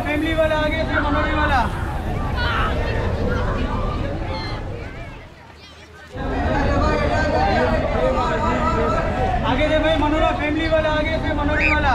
Family वाला आगे, फिर मनोरी वाला। आगे दे भाई मनोरा फैमिली वाला, आगे फिर मनोरी वाला।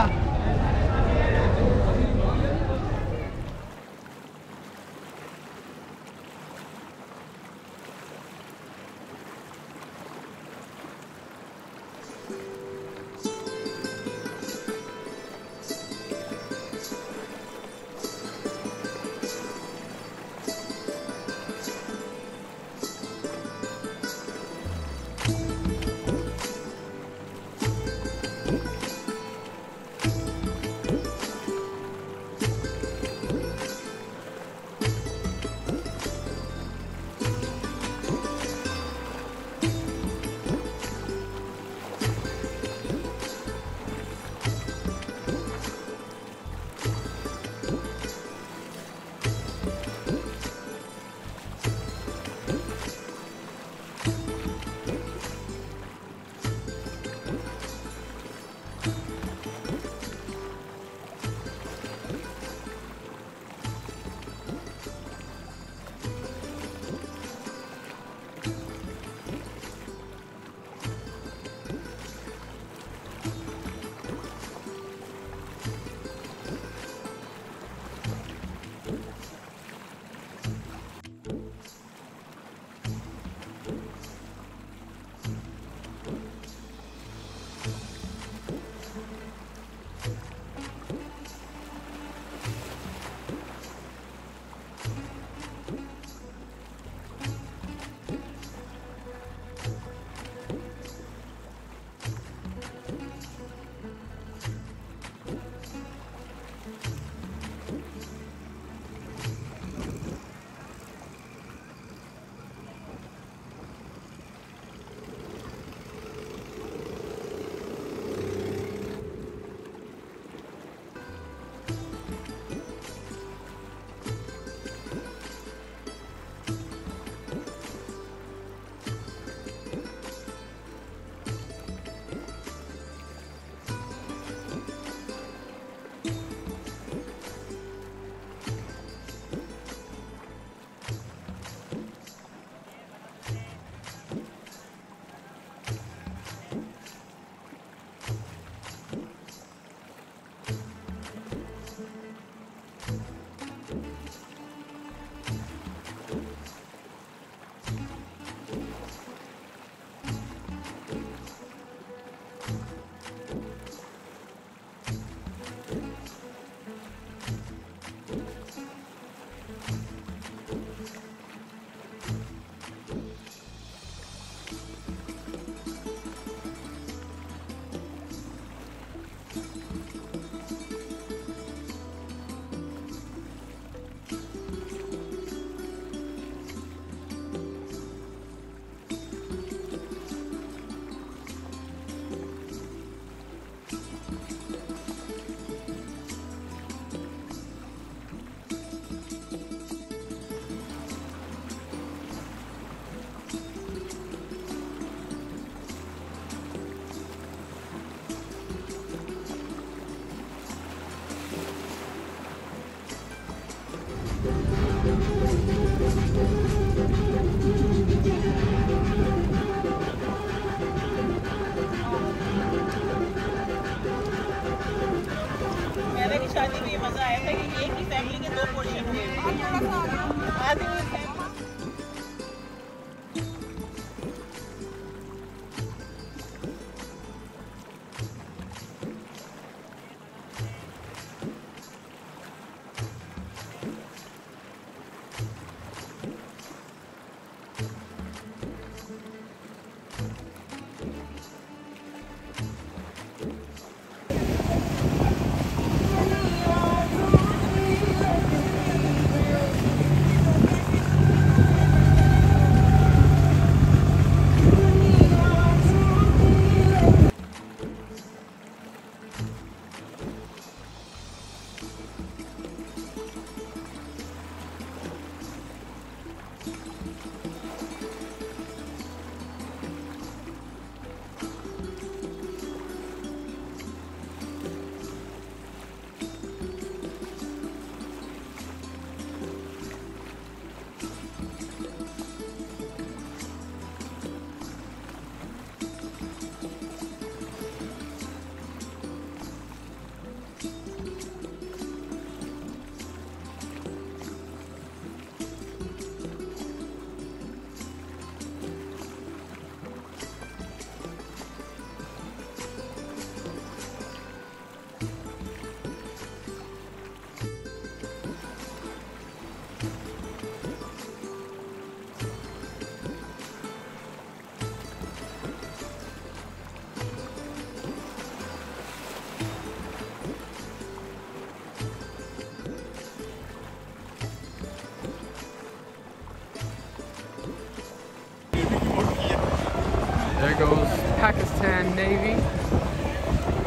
Goes Pakistan Navy.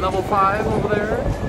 Level 5 over there.